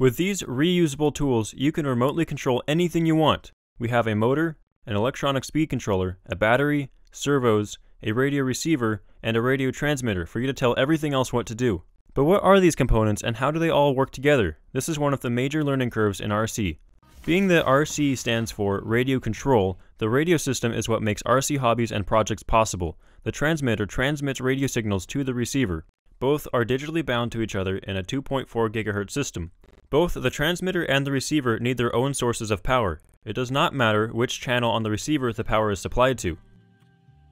With these reusable tools, you can remotely control anything you want. We have a motor, an electronic speed controller, a battery, servos, a radio receiver, and a radio transmitter for you to tell everything else what to do. But what are these components and how do they all work together? This is one of the major learning curves in RC. Being that RC stands for radio control, the radio system is what makes RC hobbies and projects possible. The transmitter transmits radio signals to the receiver. Both are digitally bound to each other in a 2.4 GHz system. Both the transmitter and the receiver need their own sources of power. It does not matter which channel on the receiver the power is supplied to.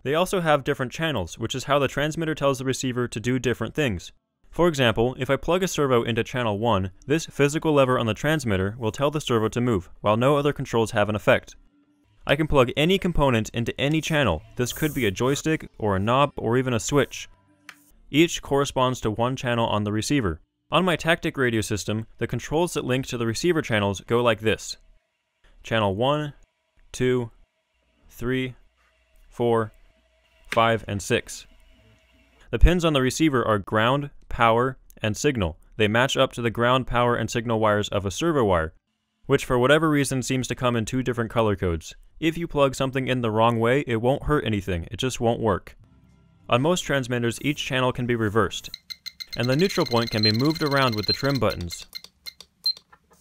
They also have different channels, which is how the transmitter tells the receiver to do different things. For example, if I plug a servo into channel 1, this physical lever on the transmitter will tell the servo to move, while no other controls have an effect. I can plug any component into any channel. This could be a joystick, or a knob, or even a switch. Each corresponds to one channel on the receiver. On my Tactic radio system, the controls that link to the receiver channels go like this. Channel 1, 2, 3, 4, 5, and 6. The pins on the receiver are ground, power, and signal. They match up to the ground, power, and signal wires of a servo wire, which for whatever reason seems to come in two different color codes. If you plug something in the wrong way, it won't hurt anything, it just won't work. On most transmitters, each channel can be reversed, and the neutral point can be moved around with the trim buttons.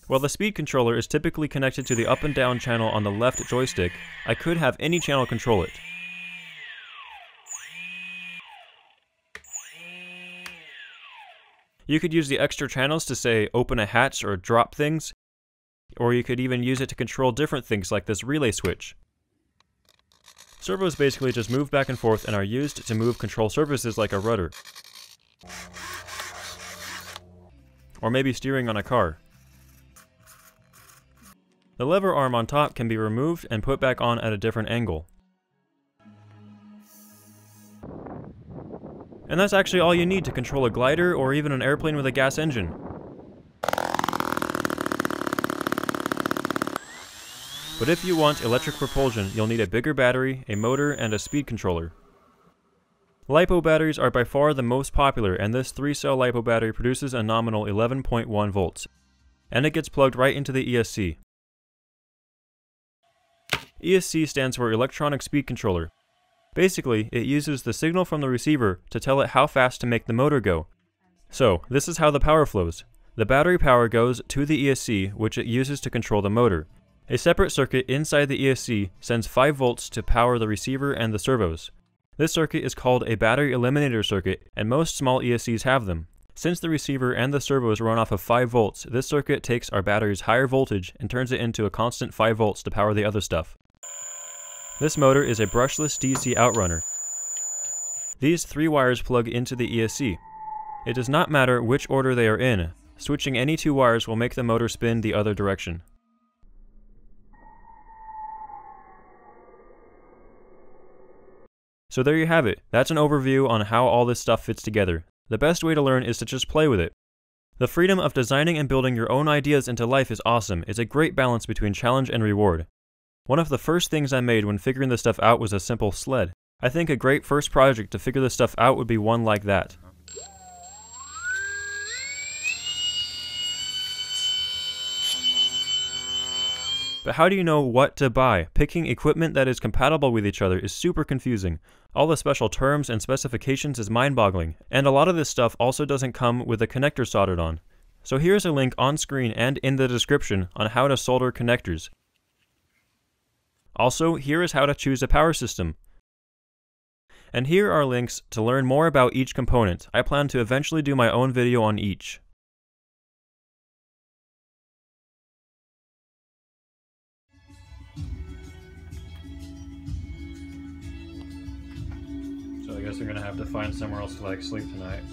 While the speed controller is typically connected to the up and down channel on the left joystick, I could have any channel control it. You could use the extra channels to say open a hatch or drop things, or you could even use it to control different things like this relay switch. Servos basically just move back and forth and are used to move control surfaces like a rudder. Or maybe steering on a car. The lever arm on top can be removed and put back on at a different angle. And that's actually all you need to control a glider or even an airplane with a gas engine. But if you want electric propulsion, you'll need a bigger battery, a motor, and a speed controller. LiPo batteries are by far the most popular, and this 3-cell LiPo battery produces a nominal 11.1 volts, and it gets plugged right into the ESC. ESC stands for Electronic Speed Controller, Basically, it uses the signal from the receiver to tell it how fast to make the motor go. So, this is how the power flows. The battery power goes to the ESC, which it uses to control the motor. A separate circuit inside the ESC sends 5 volts to power the receiver and the servos. This circuit is called a battery eliminator circuit, and most small ESCs have them. Since the receiver and the servos run off of 5 volts, this circuit takes our battery's higher voltage and turns it into a constant 5 volts to power the other stuff. This motor is a brushless DC outrunner. These three wires plug into the ESC. It does not matter which order they are in, switching any two wires will make the motor spin the other direction. So there you have it, that's an overview on how all this stuff fits together. The best way to learn is to just play with it. The freedom of designing and building your own ideas into life is awesome, it's a great balance between challenge and reward. One of the first things I made when figuring this stuff out was a simple sled. I think a great first project to figure this stuff out would be one like that. But how do you know what to buy? Picking equipment that is compatible with each other is super confusing. All the special terms and specifications is mind-boggling, and a lot of this stuff also doesn't come with a connector soldered on. So here's a link on screen and in the description on how to solder connectors. Also, here is how to choose a power system. And here are links to learn more about each component. I plan to eventually do my own video on each. guess we're gonna have to find somewhere else to like sleep tonight.